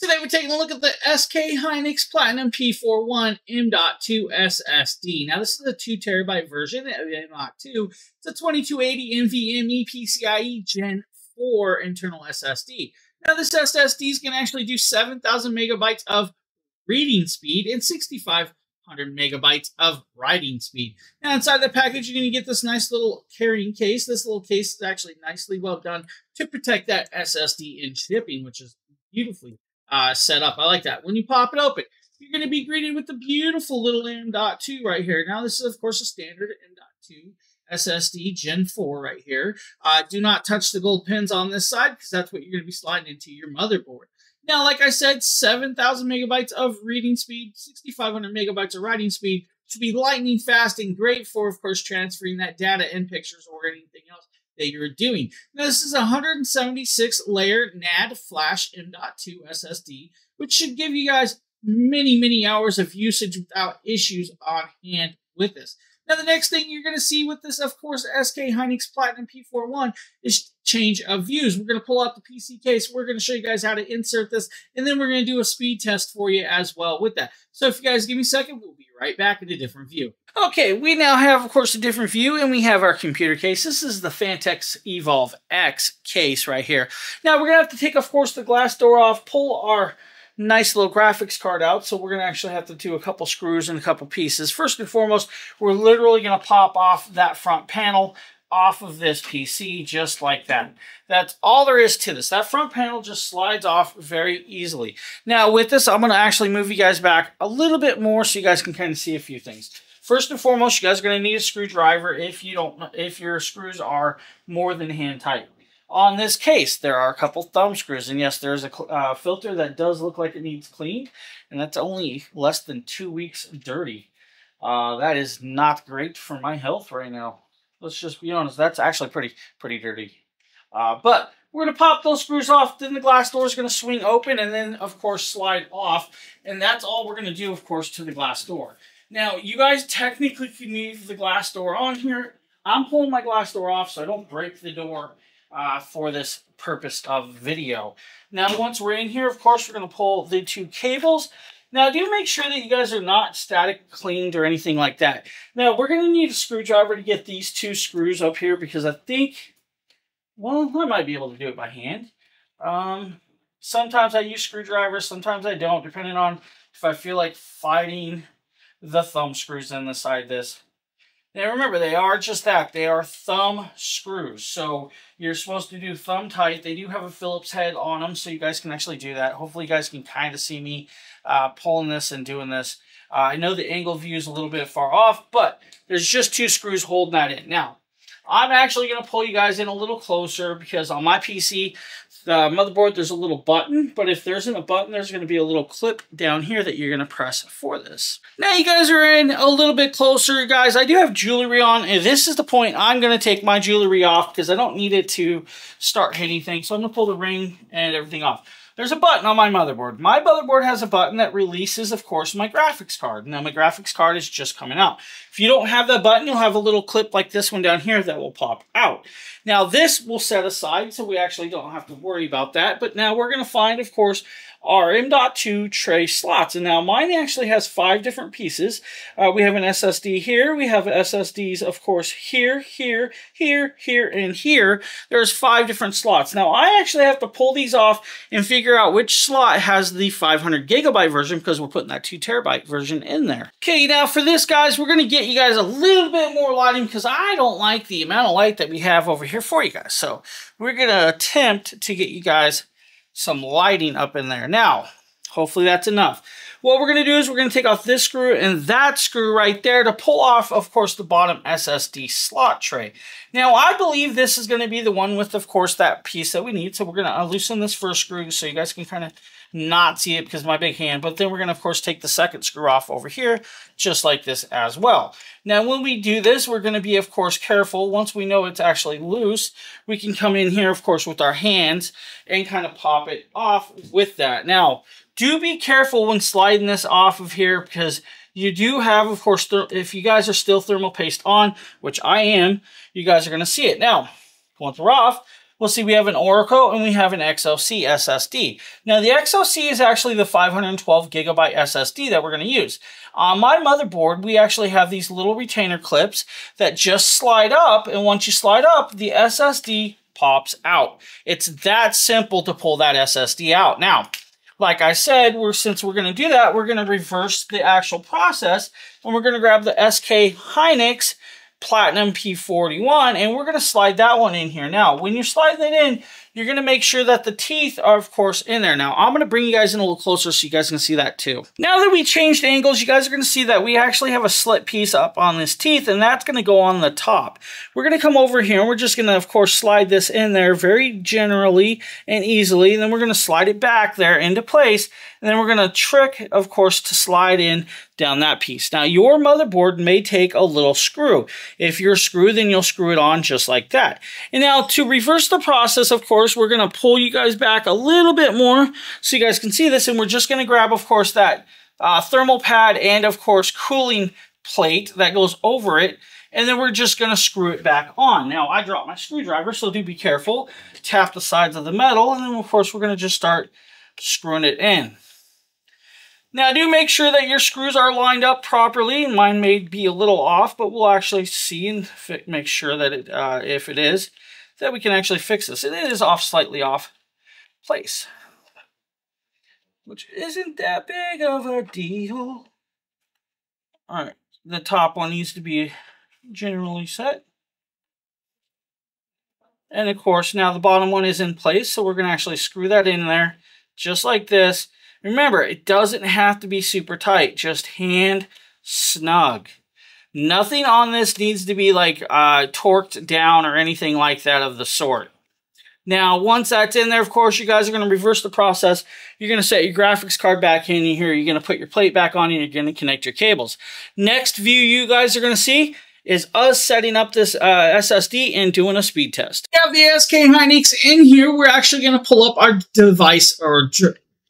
Today we're taking a look at the SK Hynix Platinum P41 M.2 SSD. Now this is a 2 terabyte version of M.2. It's a 2280 NVMe PCIe Gen 4 internal SSD. Now this SSD is going to actually do 7,000 megabytes of reading speed and 6,500 megabytes of writing speed. Now inside the package you're going to get this nice little carrying case. This little case is actually nicely well done to protect that SSD in shipping, which is beautifully uh, set up. I like that. When you pop it open, you're going to be greeted with the beautiful little M.2 right here. Now, this is, of course, a standard M.2 SSD Gen 4 right here. Uh, do not touch the gold pins on this side because that's what you're going to be sliding into your motherboard. Now, like I said, 7,000 megabytes of reading speed, 6,500 megabytes of writing speed. Should be lightning fast and great for, of course, transferring that data and pictures or anything else that you're doing. Now, this is a 176 layer NAND flash M.2 SSD, which should give you guys many, many hours of usage without issues on hand with this. Now, the next thing you're going to see with this, of course, SK Hynix Platinum P41 is change of views. We're going to pull out the PC case. We're going to show you guys how to insert this, and then we're going to do a speed test for you as well with that. So if you guys give me a second, we'll be right back in a different view. Okay, we now have, of course, a different view, and we have our computer case. This is the Phanteks Evolve X case right here. Now, we're going to have to take, of course, the glass door off, pull our nice little graphics card out. So we're going to actually have to do a couple screws and a couple pieces. First and foremost, we're literally going to pop off that front panel off of this PC just like that. That's all there is to this. That front panel just slides off very easily. Now with this, I'm going to actually move you guys back a little bit more so you guys can kind of see a few things. First and foremost, you guys are going to need a screwdriver if you don't, if your screws are more than hand tight. On this case, there are a couple thumb screws, and yes, there's a uh, filter that does look like it needs cleaned, and that's only less than two weeks dirty. Uh, that is not great for my health right now. Let's just be honest, that's actually pretty pretty dirty. Uh, but we're going to pop those screws off, then the glass door is going to swing open, and then, of course, slide off, and that's all we're going to do, of course, to the glass door. Now, you guys technically can leave the glass door on here. I'm pulling my glass door off so I don't break the door uh, for this purpose of video. Now, once we're in here, of course, we're going to pull the two cables. Now, do make sure that you guys are not static cleaned or anything like that. Now, we're going to need a screwdriver to get these two screws up here because I think, well, I might be able to do it by hand. Um, sometimes I use screwdrivers, sometimes I don't, depending on if I feel like fighting the thumb screws in the side of this. Now remember, they are just that. They are thumb screws. So you're supposed to do thumb tight. They do have a Phillips head on them, so you guys can actually do that. Hopefully you guys can kind of see me uh, pulling this and doing this. Uh, I know the angle view is a little bit far off, but there's just two screws holding that in. Now, I'm actually going to pull you guys in a little closer because on my PC, the motherboard, there's a little button, but if there isn't a button, there's going to be a little clip down here that you're going to press for this. Now you guys are in a little bit closer, guys. I do have jewelry on, and this is the point I'm going to take my jewelry off because I don't need it to start anything. So I'm going to pull the ring and everything off. There's a button on my motherboard. My motherboard has a button that releases, of course, my graphics card. Now, my graphics card is just coming out. If you don't have that button, you'll have a little clip like this one down here that will pop out. Now, this will set aside, so we actually don't have to worry about that. But now we're going to find, of course, are M.2 tray slots. And now mine actually has five different pieces. Uh, we have an SSD here. We have SSDs, of course, here, here, here, here, and here. There's five different slots. Now I actually have to pull these off and figure out which slot has the 500 gigabyte version because we're putting that two terabyte version in there. Okay, now for this, guys, we're going to get you guys a little bit more lighting because I don't like the amount of light that we have over here for you guys. So we're going to attempt to get you guys some lighting up in there. Now, hopefully that's enough. What we're going to do is we're going to take off this screw and that screw right there to pull off, of course, the bottom SSD slot tray. Now, I believe this is going to be the one with, of course, that piece that we need. So we're going to loosen this first screw so you guys can kind of not see it because my big hand. But then we're going to, of course, take the second screw off over here, just like this as well. Now, when we do this, we're going to be, of course, careful. Once we know it's actually loose, we can come in here, of course, with our hands and kind of pop it off with that. Now, do be careful when sliding this off of here because you do have, of course, if you guys are still thermal paste on, which I am, you guys are going to see it. Now, once we're off, we'll see we have an Oracle and we have an XOC SSD. Now the XOC is actually the 512 gigabyte SSD that we're going to use. On my motherboard, we actually have these little retainer clips that just slide up, and once you slide up, the SSD pops out. It's that simple to pull that SSD out. Now, like I said, we're since we're going to do that, we're going to reverse the actual process, and we're going to grab the SK Hynix Platinum P41, and we're going to slide that one in here. Now, when you slide it in, you're going to make sure that the teeth are, of course, in there. Now, I'm going to bring you guys in a little closer so you guys can see that too. Now that we changed angles, you guys are going to see that we actually have a slit piece up on this teeth, and that's going to go on the top. We're going to come over here, and we're just going to, of course, slide this in there very generally and easily, and then we're going to slide it back there into place, and then we're going to trick, of course, to slide in down that piece. Now, your motherboard may take a little screw. If you're screwed, then you'll screw it on just like that. And now, to reverse the process, of course, course, we're going to pull you guys back a little bit more so you guys can see this. And we're just going to grab, of course, that uh, thermal pad and, of course, cooling plate that goes over it. And then we're just going to screw it back on. Now, I dropped my screwdriver, so do be careful. Tap the sides of the metal, and then, of course, we're going to just start screwing it in. Now, do make sure that your screws are lined up properly. Mine may be a little off, but we'll actually see and make sure that it, uh, if it is that we can actually fix this. And it is off slightly off place, which isn't that big of a deal. All right, the top one needs to be generally set. And of course, now the bottom one is in place, so we're going to actually screw that in there just like this. Remember, it doesn't have to be super tight, just hand snug. Nothing on this needs to be like uh, torqued down or anything like that of the sort. Now, once that's in there, of course, you guys are going to reverse the process. You're going to set your graphics card back in here. You're going to put your plate back on and you're going to connect your cables. Next view you guys are going to see is us setting up this uh, SSD and doing a speed test. We have the SK Hynix in here. We're actually going to pull up our device or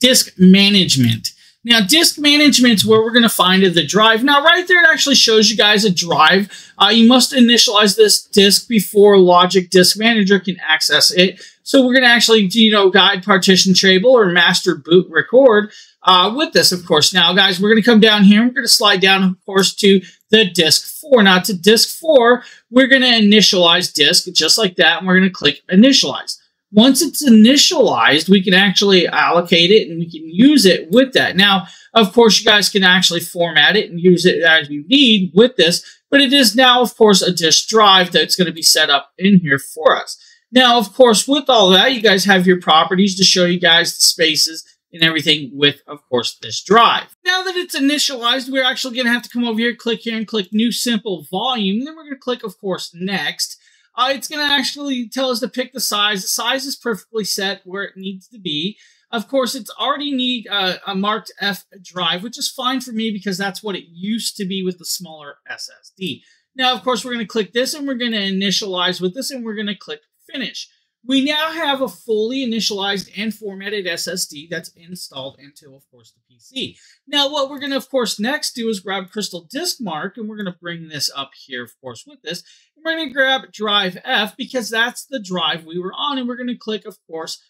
disk management. Now, disk management is where we're going to find the drive. Now, right there, it actually shows you guys a drive. Uh, you must initialize this disk before Logic Disk Manager can access it. So we're going to actually, you know, guide partition table or master boot record uh, with this, of course. Now, guys, we're going to come down here. We're going to slide down, of course, to the disk 4. Now, to disk 4, we're going to initialize disk just like that, and we're going to click initialize. Once it's initialized, we can actually allocate it and we can use it with that. Now, of course, you guys can actually format it and use it as you need with this, but it is now, of course, a disk drive that's going to be set up in here for us. Now, of course, with all that, you guys have your properties to show you guys the spaces and everything with, of course, this drive. Now that it's initialized, we're actually going to have to come over here, click here, and click New Simple Volume. Then we're going to click, of course, Next uh, it's going to actually tell us to pick the size. The size is perfectly set where it needs to be. Of course, it's already need uh, a marked F drive, which is fine for me because that's what it used to be with the smaller SSD. Now, of course, we're going to click this and we're going to initialize with this and we're going to click finish. We now have a fully initialized and formatted SSD that's installed into, of course, the PC. Now, what we're going to, of course, next do is grab CrystalDiskMark, and we're going to bring this up here, of course, with this. We're going to grab Drive F because that's the drive we were on, and we're going to click, of course,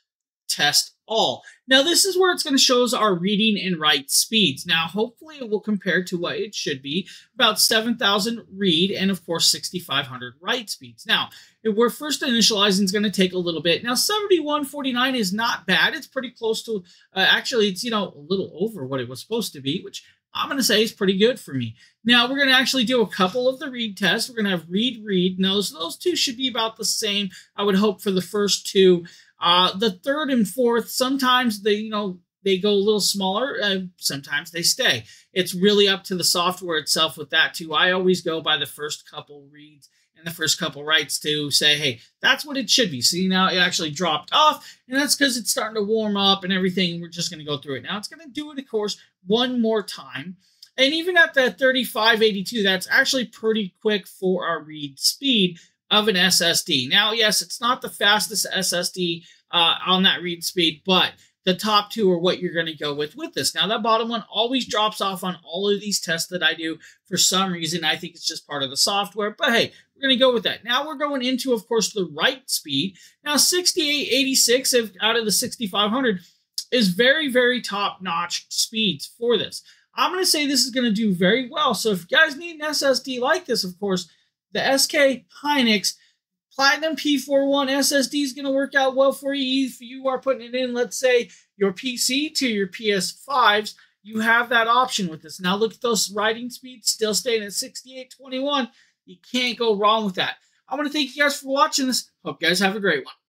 Test All. Now, this is where it's going to show us our reading and write speeds. Now, hopefully it will compare to what it should be, about 7,000 read and, of course, 6,500 write speeds. Now, if we're first initializing, it's going to take a little bit. Now, 7149 is not bad. It's pretty close to, uh, actually, it's, you know, a little over what it was supposed to be, which I'm going to say is pretty good for me. Now, we're going to actually do a couple of the read tests. We're going to have read, read. Now, those, those two should be about the same, I would hope, for the first two. Uh, the third and fourth, sometimes they, you know, they go a little smaller. Uh, sometimes they stay. It's really up to the software itself with that too. I always go by the first couple reads and the first couple writes to say, hey, that's what it should be. See, now it actually dropped off, and that's because it's starting to warm up and everything. We're just going to go through it. Now it's going to do it, of course, one more time. And even at the 3582, that's actually pretty quick for our read speed of an SSD. Now, yes, it's not the fastest SSD uh, on that read speed, but the top two are what you're going to go with with this. Now, that bottom one always drops off on all of these tests that I do. For some reason, I think it's just part of the software, but hey, we're going to go with that. Now we're going into, of course, the write speed. Now, 6886 out of the 6500 is very, very top-notch speeds for this. I'm going to say this is going to do very well. So if you guys need an SSD like this, of course, the SK Hynix Platinum P41 SSD is going to work out well for you if you are putting it in, let's say, your PC to your PS5s. You have that option with this. Now look at those writing speeds, still staying at 6821. You can't go wrong with that. I want to thank you guys for watching this. Hope you guys have a great one.